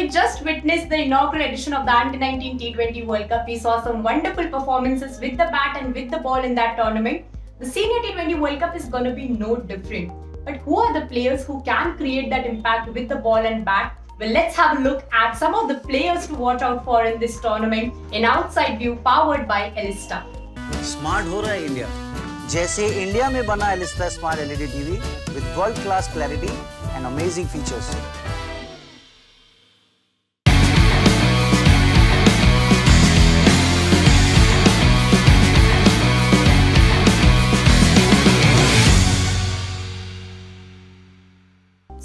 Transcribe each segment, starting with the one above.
we just witnessed the inaugural edition of the Under 19 T20 World Cup. We saw some wonderful performances with the bat and with the ball in that tournament. The Senior T20 World Cup is going to be no different. But who are the players who can create that impact with the ball and bat? Well, let's have a look at some of the players to watch out for in this tournament in Outside View powered by Elista. Smart हो रहा है India जैसे India में बना Elista smart LED TV with world class clarity and amazing features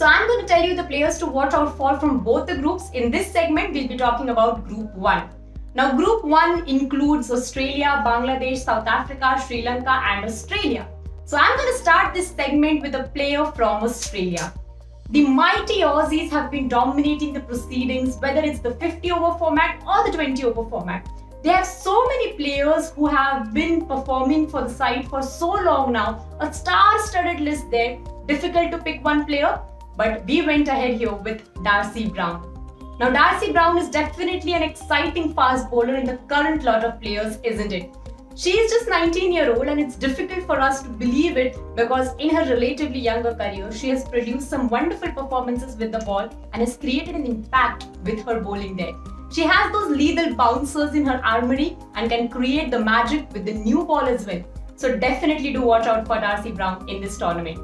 So I'm going to tell you the players to watch out for from both the groups. In this segment, we'll be talking about Group 1. Now, Group 1 includes Australia, Bangladesh, South Africa, Sri Lanka and Australia. So I'm going to start this segment with a player from Australia. The mighty Aussies have been dominating the proceedings, whether it's the 50 over format or the 20 over format. They have so many players who have been performing for the side for so long now. A star-studded list there. Difficult to pick one player, but we went ahead here with Darcie Brown. Now, Darcie Brown is definitely an exciting fast bowler in the current lot of players, isn't it? She is just 19 year old and it's difficult for us to believe it because in her relatively younger career, she has produced some wonderful performances with the ball and has created an impact with her bowling there. She has those lethal bouncers in her armory and can create the magic with the new ball as well. So definitely do watch out for Darcie Brown in this tournament.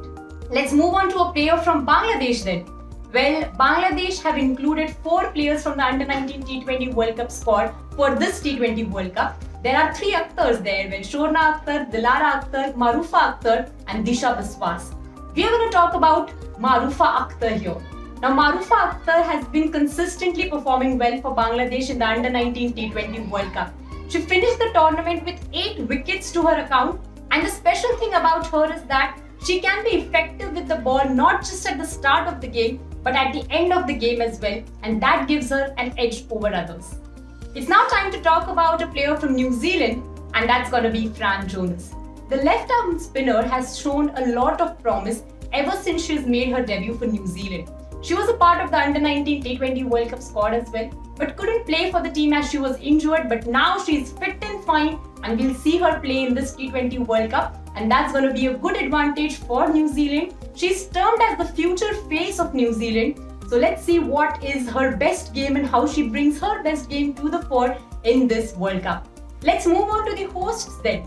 Let's move on to a player from Bangladesh then. Well, Bangladesh have included four players from the Under 19 T20 World Cup squad for this T20 World Cup. There are three Akhtars there, well, Shorna Akhtar, Dilara Akhtar, Marufa Akhtar and Disha Biswas. We are going to talk about Marufa Akhtar here. Now, Marufa Akhtar has been consistently performing well for Bangladesh in the Under 19 T20 World Cup. She finished the tournament with 8 wickets to her account and the special thing about her is that she can be effective with the ball not just at the start of the game but at the end of the game as well and that gives her an edge over others. It's now time to talk about a player from New Zealand and that's going to be Fran Jonas. The left arm spinner has shown a lot of promise ever since she's made her debut for New Zealand. She was a part of the under 19 T20 World Cup squad as well, but couldn't play for the team as she was injured. But now she's fit and fine, and we'll see her play in this T20 World Cup, and that's going to be a good advantage for New Zealand. She's termed as the future face of New Zealand. So let's see what is her best game and how she brings her best game to the fore in this World Cup. Let's move on to the hosts then.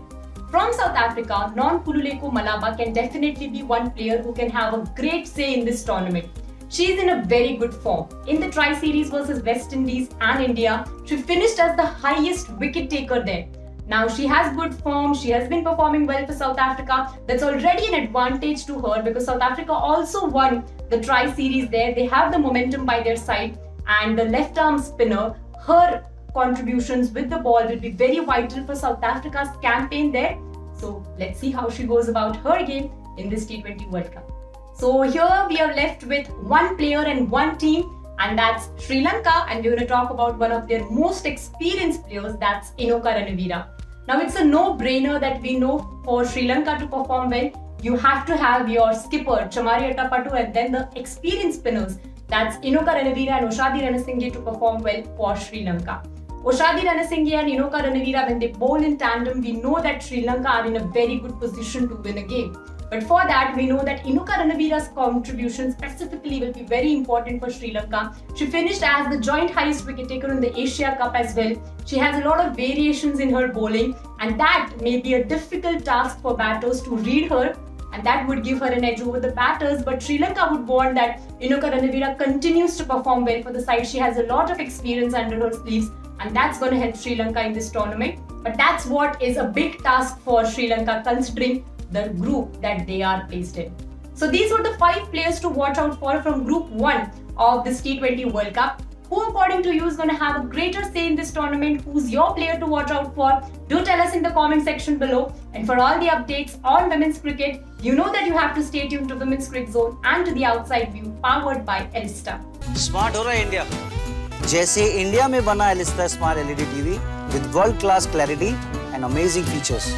From South Africa, Nonkululeko Mlaba can definitely be one player who can have a great say in this tournament. She is in a very good form. In the Tri Series versus West Indies and India, she finished as the highest wicket taker there. Now she has good form, she has been performing well for South Africa. That's already an advantage to her because South Africa also won the Tri Series there. They have the momentum by their side, and the left arm spinner, her contributions with the ball will be very vital for South Africa's campaign there. So let's see how she goes about her game in this T20 World Cup. So here we are left with one player and one team and that's Sri Lanka and we're going to talk about one of their most experienced players that's Inoka Ranaweera. Now it's a no-brainer that we know for Sri Lanka to perform well, you have to have your skipper Chamari Atapattu and then the experienced spinners that's Inoka Ranaweera and Oshadi Ranasinghe to perform well for Sri Lanka. Oshadi Ranasinghe and Inoka Ranaweera, when they bowl in tandem, we know that Sri Lanka are in a very good position to win a game. But for that, we know that Inoka Ranaweera's contribution specifically will be very important for Sri Lanka. She finished as the joint highest wicket taker in the Asia Cup as well. She has a lot of variations in her bowling, and that may be a difficult task for batters to read her. And that would give her an edge over the batters. But Sri Lanka would want that Inoka Ranaweera continues to perform well for the side. She has a lot of experience under her sleeves, and that's going to help Sri Lanka in this tournament. But that's what is a big task for Sri Lanka considering the group that they are placed in. So these were the five players to watch out for from Group 1 of this T20 World Cup. Who according to you is going to have a greater say in this tournament? Who's your player to watch out for? Do tell us in the comment section below. And for all the updates on women's cricket, you know that you have to stay tuned to Women's CricZone and to the Outside View powered by Elista. Smart or India? है India जैसे bana में Smart LED TV with world-class clarity and amazing features.